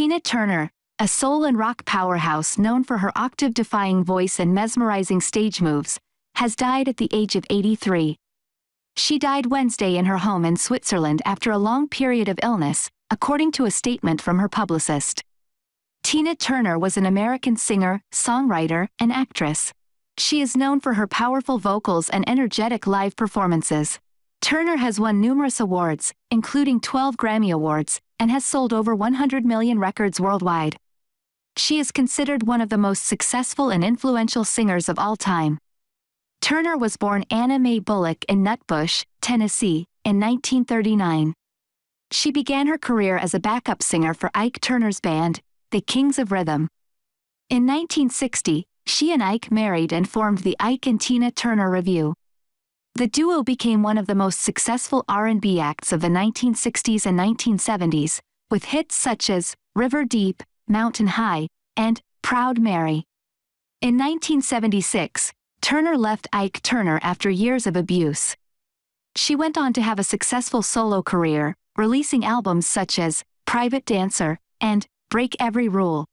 Tina Turner, a soul and rock powerhouse known for her octave-defying voice and mesmerizing stage moves, has died at the age of 83. She died Wednesday in her home in Switzerland after a long period of illness, according to a statement from her publicist. Tina Turner was an American singer, songwriter, and actress. She is known for her powerful vocals and energetic live performances. Turner has won numerous awards, including 12 Grammy Awards, and has sold over 100 million records worldwide. She is considered one of the most successful and influential singers of all time. Turner was born Anna Mae Bullock in Nutbush, Tennessee, in 1939. She began her career as a backup singer for Ike Turner's band, the Kings of Rhythm. In 1960, she and Ike married and formed the Ike and Tina Turner Revue. The duo became one of the most successful R&B acts of the 1960s and 1970s, with hits such as River Deep, Mountain High, and Proud Mary. In 1976, Turner left Ike Turner after years of abuse. She went on to have a successful solo career, releasing albums such as Private Dancer and Break Every Rule.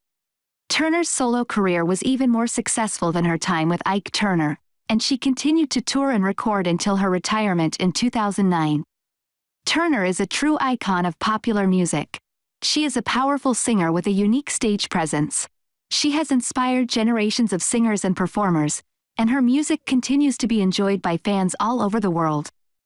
Turner's solo career was even more successful than her time with Ike Turner, and she continued to tour and record until her retirement in 2009. Turner is a true icon of popular music. She is a powerful singer with a unique stage presence. She has inspired generations of singers and performers, and her music continues to be enjoyed by fans all over the world.